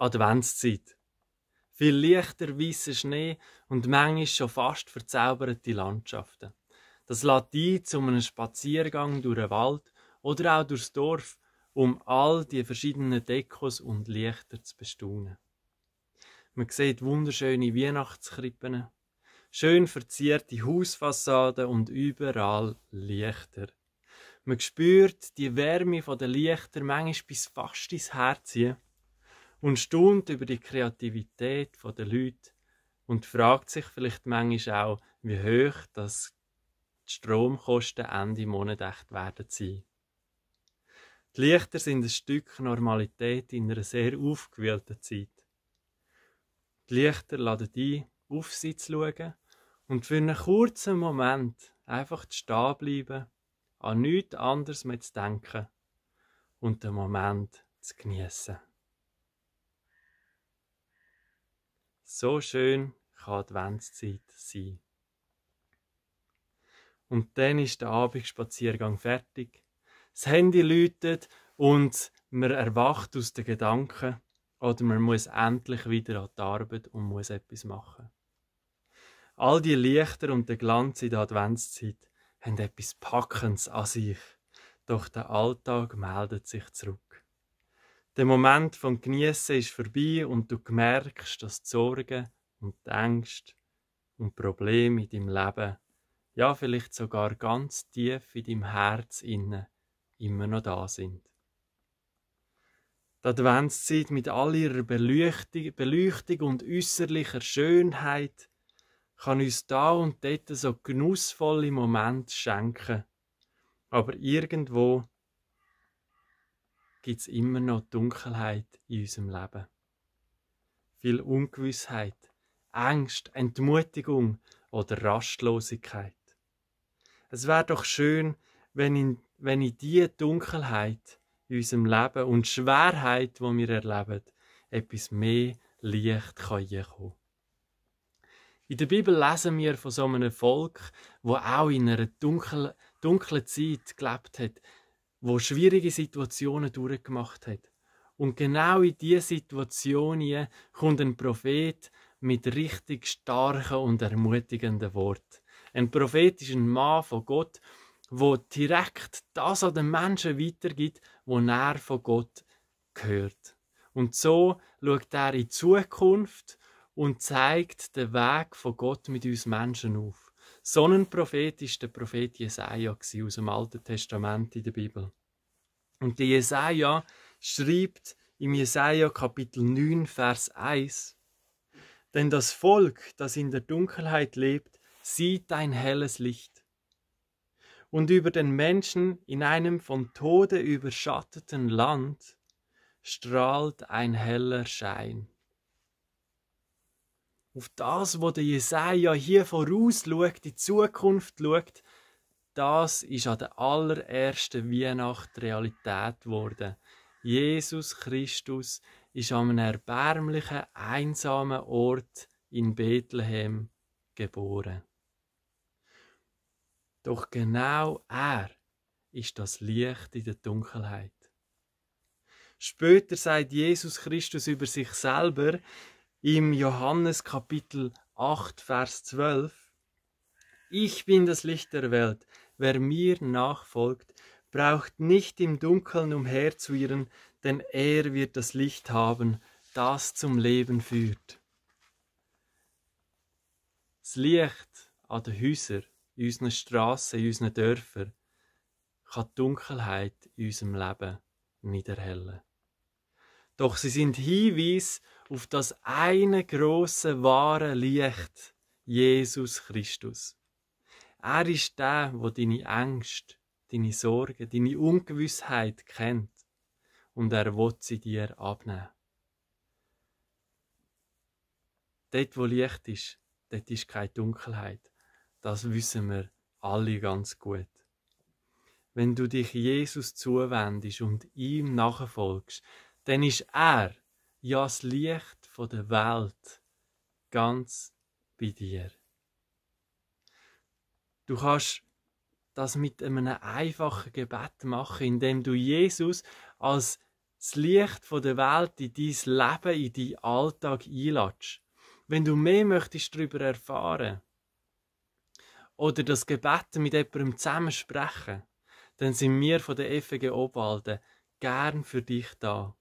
Adventszeit. Viel lichter weißer Schnee und manchmal schon fast verzauberte Landschaften. Das lädt ein zu einem Spaziergang durch den Wald oder auch durchs Dorf, um all die verschiedenen Dekos und Lichter zu bestaunen. Man sieht wunderschöne Weihnachtskrippen, schön verzierte Hausfassaden und überall Lichter. Man spürt die Wärme der Lichter manchmal bis fast ins Herz ziehen und staunt über die Kreativität der Leute und fragt sich vielleicht manchmal auch, wie hoch das die Stromkosten Ende Monat echt werden sein. Die Lichter sind ein Stück Normalität in einer sehr aufgewühlten Zeit. Die Lichter laden ein, auf sie zu schauen und für einen kurzen Moment einfach stehen bleiben, an nichts anderes mehr zu denken und den Moment zu genießen. So schön kann Adventszeit sein. Und dann ist der Abendspaziergang fertig. Das Handy läutet und man erwacht aus den Gedanken oder man muss endlich wieder an die Arbeit und muss etwas machen. All die Lichter und der Glanz in der Adventszeit haben etwas Packendes an sich, doch der Alltag meldet sich zurück. Der Moment vom Genießen ist vorbei und du merkst, dass die Sorgen und die Ängste und Probleme in deinem Leben ja vielleicht sogar ganz tief in deinem Herz innen immer noch da sind. Die Adventszeit mit all ihrer Beleuchtung, Beleuchtung und äußerlicher Schönheit kann uns da und dort so genussvolle Momente schenken. Aber irgendwo gibt es immer noch Dunkelheit in unserem Leben. Viel Ungewissheit, Angst, Entmutigung oder Rastlosigkeit. Es wäre doch schön, wenn in, wenn in diese Dunkelheit in unserem Leben und Schwerheit, die wir erleben, etwas mehr Licht kann kommen. In der Bibel lesen wir von so einem Volk, wo auch in einer dunklen, dunklen Zeit gelebt hat, wo schwierige Situationen durchgemacht hat. Und genau in diese Situation kommt ein Prophet mit richtig starken und ermutigenden Worten. Ein Prophet ist ein Mann von Gott, wo direkt das an den Menschen weitergibt, wo er von Gott gehört. Und so schaut er in die Zukunft und zeigt den Weg von Gott mit uns Menschen auf. So ein Prophet ist der Prophet Jesaja aus dem Alten Testament in der Bibel. Und der Jesaja schreibt im Jesaja Kapitel 9, Vers 1, Denn das Volk, das in der Dunkelheit lebt, sieht ein helles Licht. Und über den Menschen in einem von Tode überschatteten Land strahlt ein heller Schein. Auf das, wo der Jesaja hier vorausschaut, die Zukunft schaut, das ist an der allerersten Weihnacht Realität geworden. Jesus Christus ist an einem erbärmlichen, einsamen Ort in Bethlehem geboren. Doch genau er ist das Licht in der Dunkelheit. Später sagt Jesus Christus über sich selber im Johannes Kapitel 8, Vers 12, Ich bin das Licht der Welt. Wer mir nachfolgt, braucht nicht im Dunkeln umherzuirren, denn er wird das Licht haben, das zum Leben führt. Das Licht an den Häusern in unseren Strassen, in unseren Dörfern, kann die Dunkelheit in unserem Leben nicht erhellen. Doch sie sind Hinweis auf das eine große wahre Licht, Jesus Christus. Er ist der, wo deine Ängste, deine Sorgen, deine Ungewissheit kennt und er will sie dir abnehmen. Dort, wo Licht ist, dort ist keine Dunkelheit. Das wissen wir alle ganz gut. Wenn du dich Jesus zuwendest und ihm nachfolgst, dann ist er ja das Licht der Welt ganz bei dir. Du kannst das mit einem einfachen Gebet machen, indem du Jesus als das Licht der Welt in dein Leben, in deinen Alltag einlatsch. Wenn du mehr möchtest darüber erfahren oder das Gebet mit jemandem zusammen sprechen, dann sind wir von der FG Obwalden gern für dich da.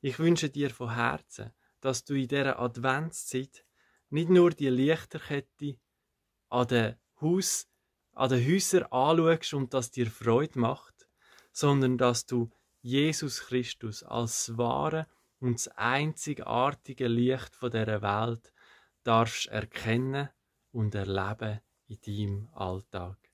Ich wünsche dir von Herzen, dass du in dieser Adventszeit nicht nur die Lichterkette an den, Haus, an den Häusern anschaust und das dir Freude macht, sondern dass du Jesus Christus als wahre und das einzigartige Licht von der Welt darfst erkennen und erleben in deinem Alltag.